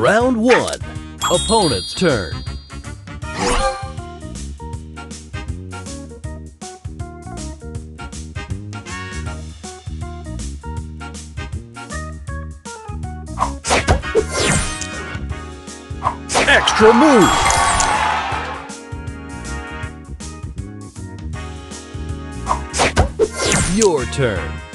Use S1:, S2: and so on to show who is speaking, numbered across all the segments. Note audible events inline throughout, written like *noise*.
S1: Round one. Opponent's turn. Extra move. Your turn.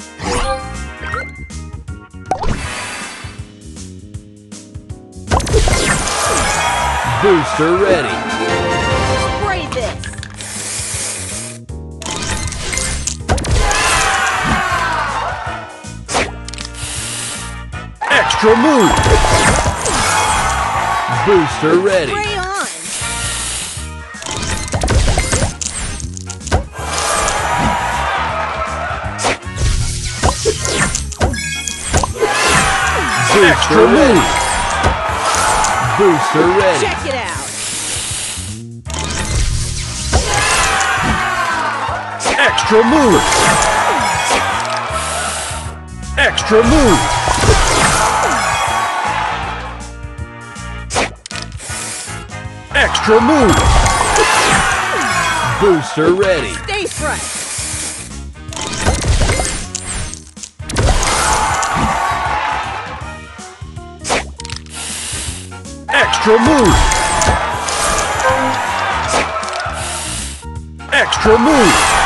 S1: Booster ready.
S2: Spray this.
S1: Extra move. Booster ready.
S2: Spray on.
S1: Extra move. Booster ready.
S2: Check
S1: Extra move. Extra move. Extra move. Booster ready.
S2: Stay fresh.
S1: Extra move. Extra move.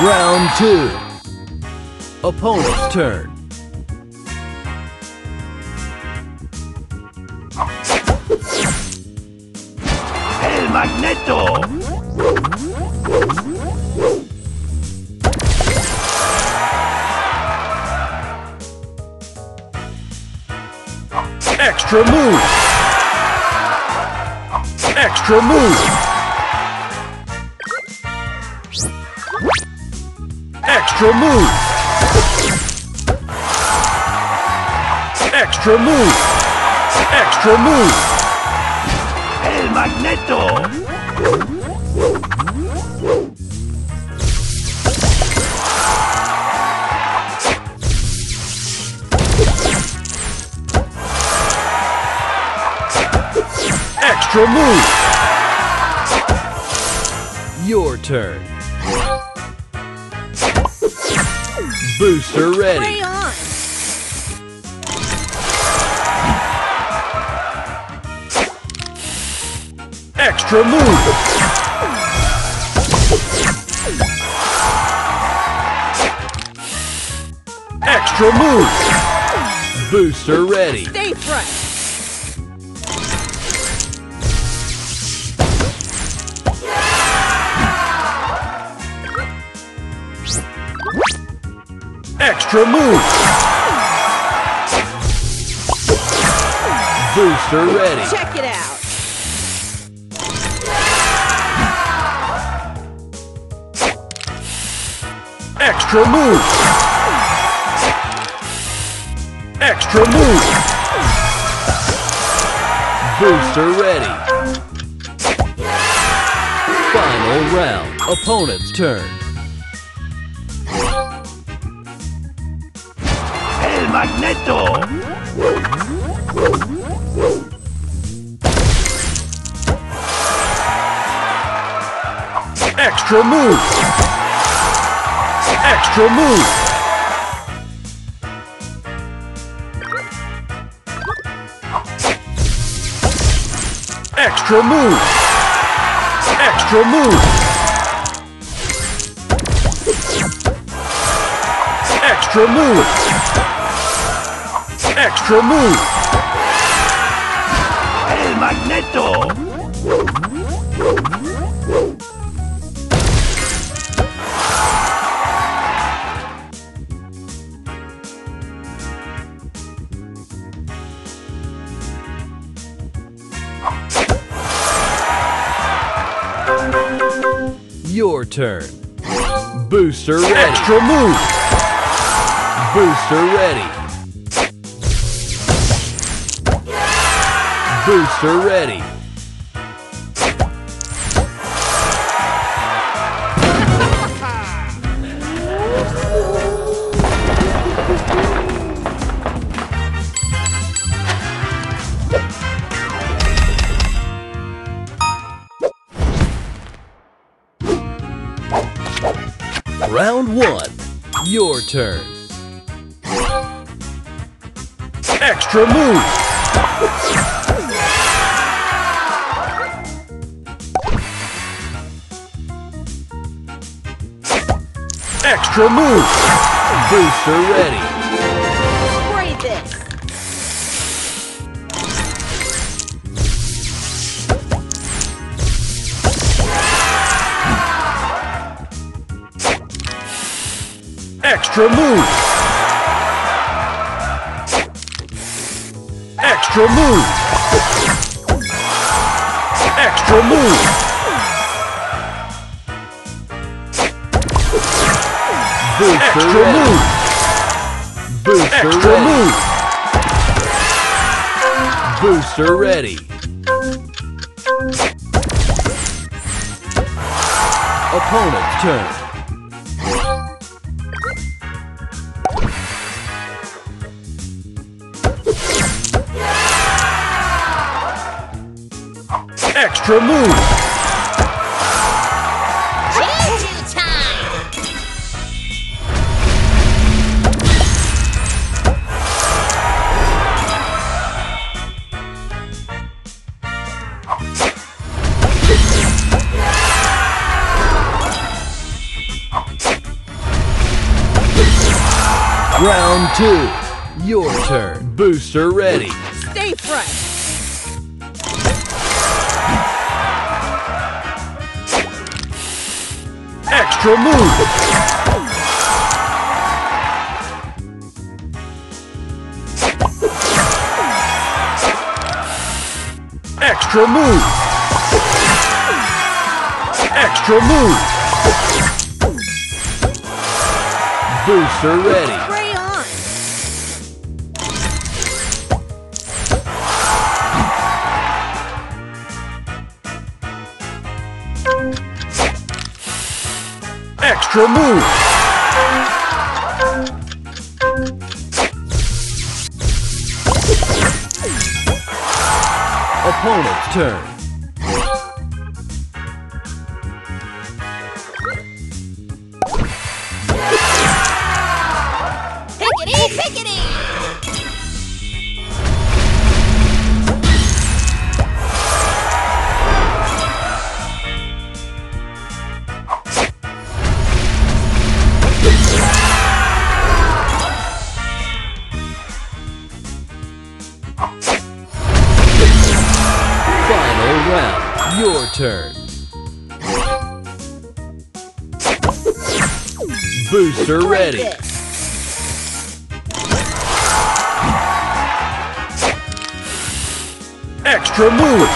S1: Round two. Opponent's turn.
S3: ¡El magneto!
S1: Extra move. Extra move. Extra move. Extra move. Extra move.
S3: ¡El magneto!
S1: Extra move. Your turn. Booster ready. Extra move. Extra move. Booster ready.
S2: Stay fresh.
S1: Extra move. Booster ready.
S2: Check it out.
S1: Extra move. Extra move. Booster ready. Final round. Opponent's turn.
S3: Magneto!
S1: Extra move. Extra move. Extra move. Extra move. Extra move. Extra move.
S3: ¡El magneto!
S1: Your turn. Booster ready. Extra move. Booster ready. Booster ready. Round one, your turn. Extra move! Extra move. Booster ready.
S2: Spray this.
S1: Extra move. Extra move. Extra move. Booster Extra move. Booster Extra move. Booster ready. Opponent's turn. Extra move. Round two. Your turn. Booster ready.
S2: Stay fresh.
S1: Extra move. Extra move. Extra move. Booster ready. Move. Opponent's turn. Round. Your turn. Booster ready. Extra move.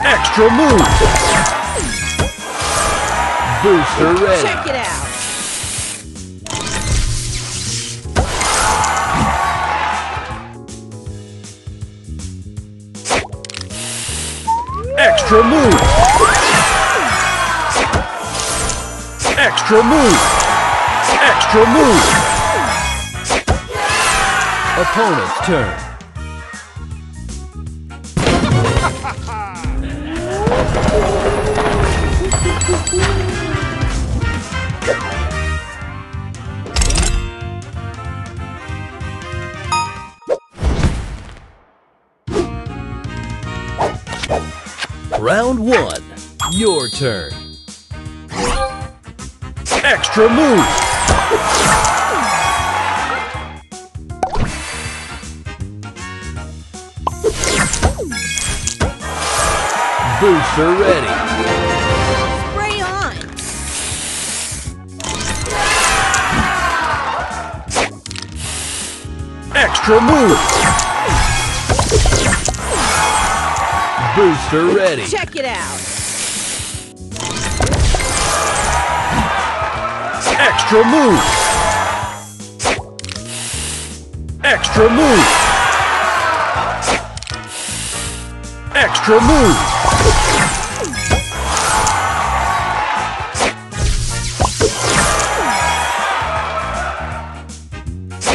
S1: Extra move. Booster ready.
S2: Check it out.
S1: Extra move. Extra move. Extra move. Opponent's turn. *laughs* Round one. Your turn. Extra move. Booster ready.
S2: Spray on.
S1: Extra move. Booster ready.
S2: Check it out.
S1: Extra move. Extra move. Extra move.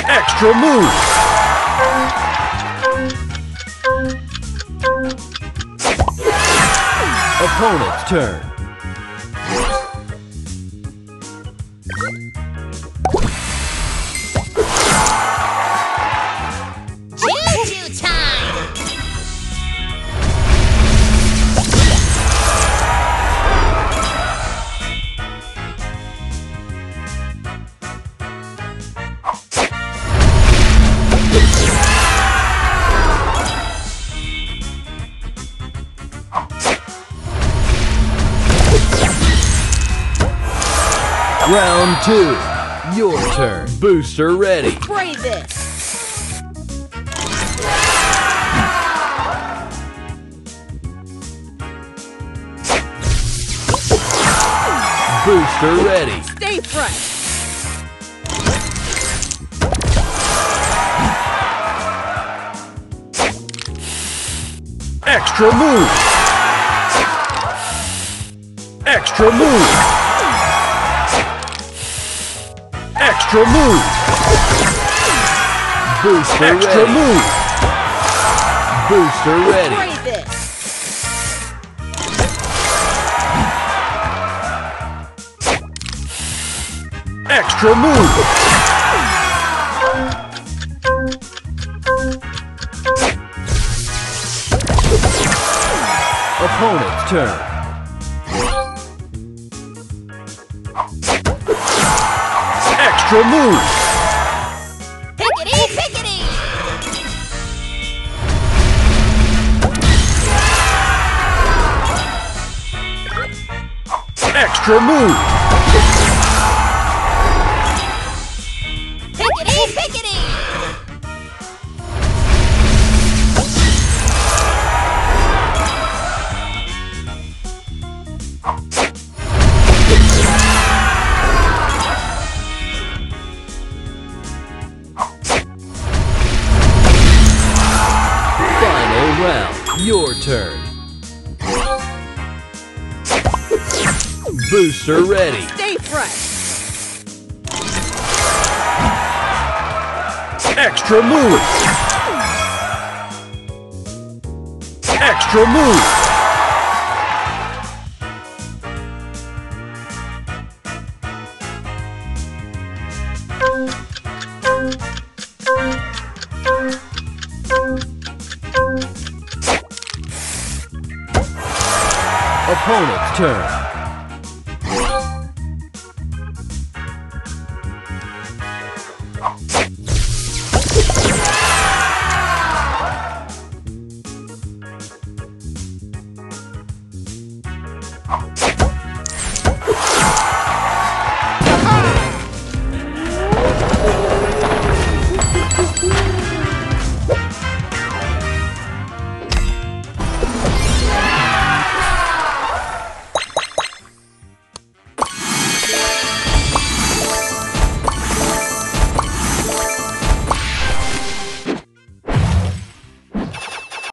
S1: Extra move. Opponent's turn. Round two. Your turn. Booster ready.
S2: Spray this!
S1: Booster ready.
S2: Stay fresh!
S1: Extra move. Extra move. Extra move. Booster Extra ready. move. Booster ready. Extra move. Opponent's turn. Extra move.
S2: Pickety, pickety!
S1: Extra move. Round. Your turn. Booster ready.
S2: Stay fresh!
S1: Extra move. Extra move. Opponent's turn.